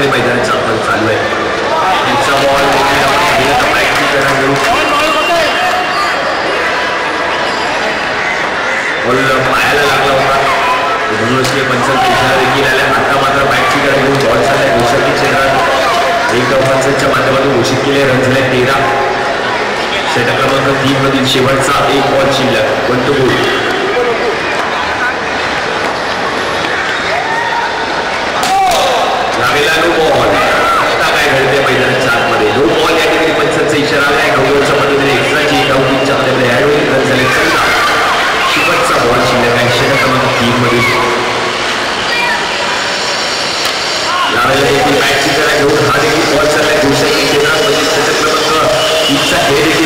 Ball رنزل شیور چیڑ Baby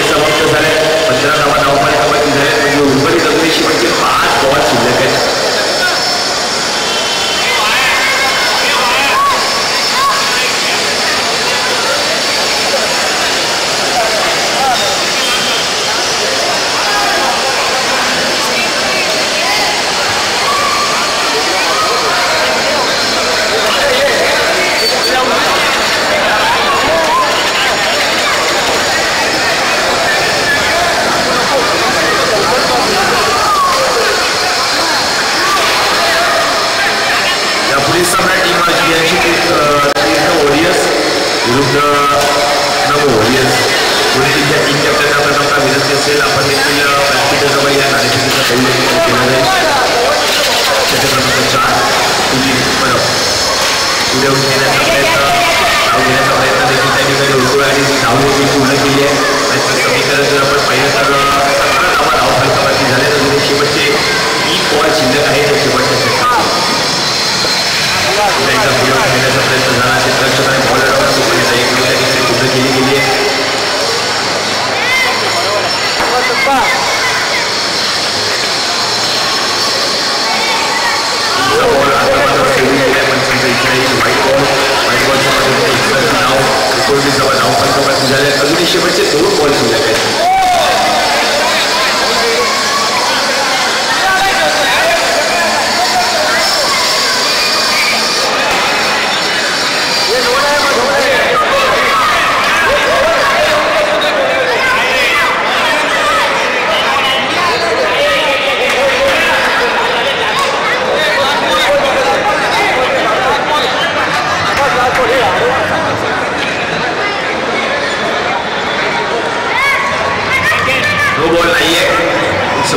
چار پر شیو سے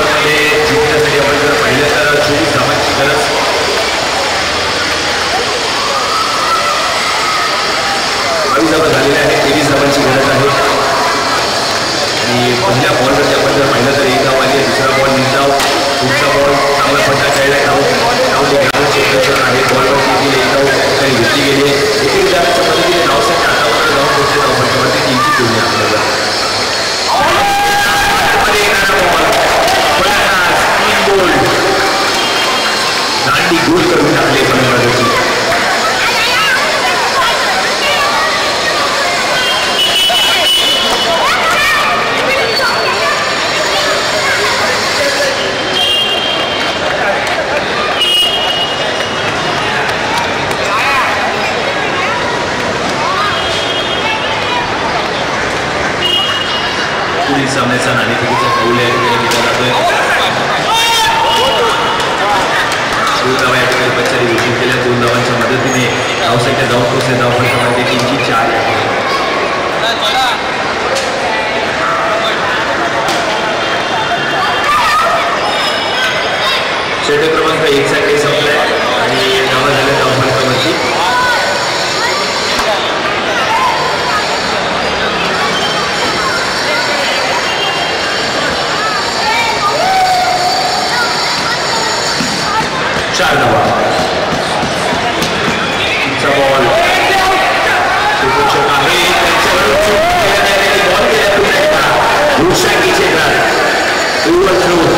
चौपटमध्ये तर चोवीस धावांची गरज बावीस झालेल्या आहेत तेवीस धावांची गरज आहे आणि पहिल्या बॉलवरती आपण مدد نے دا چار کمانک ایک سائٹ Cialdova Zavol Dopo c'è a rete C'è la luce Lucia chi c'è Lucia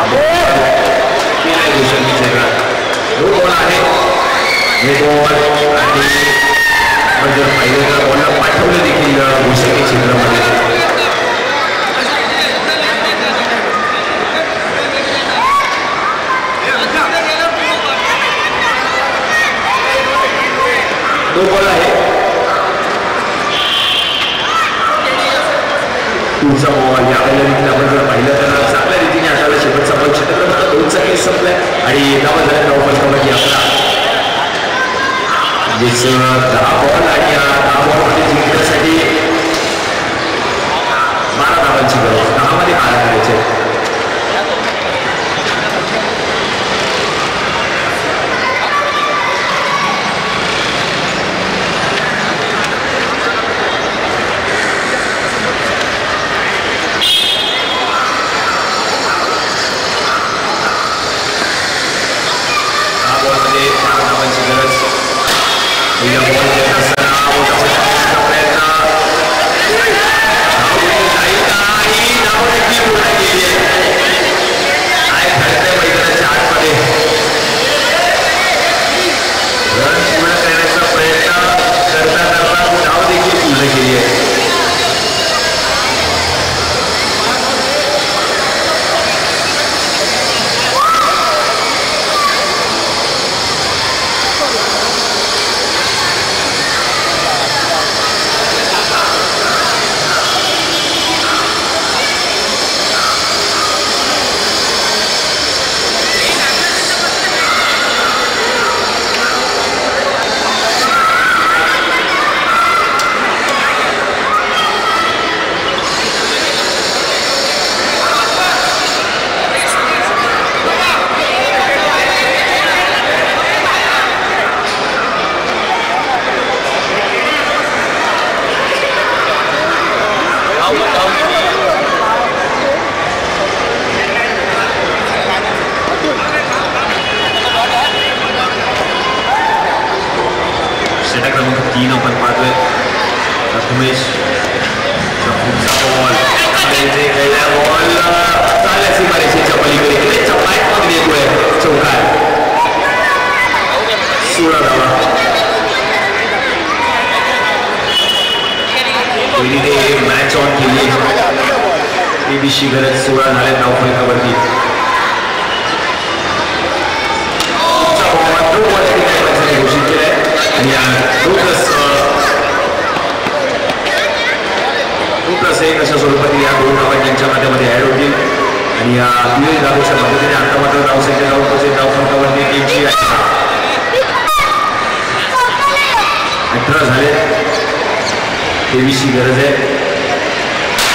Insya Allah eh? yang ada di dalam. आणि युद्धामध्ये नौपथकाची यात्रा जिचं आपण आणि या धावामध्ये जिंकण्यासाठी बारा धावांची गरज दहामध्ये बारा करायचे झाली एबीसी गरज सोळा झाले नाव फलकावरती घोषित केलं आहे आणि अशा स्वरूपात या दोन नावा यांच्या माध्यमात ॲड होतील आणि या अनिल दादूच्या मदतीने आता मात्र रावसाहेब नाव टीमची अठरा झाले तेवीसची गरज आहे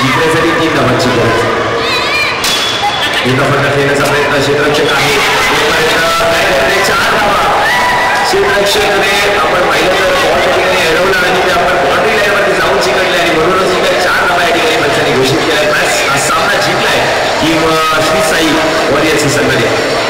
شرچک ہے چار شی رشکے باڈری مطلب جاؤن سکا لی چار بھائی منسلک جیبل کی سر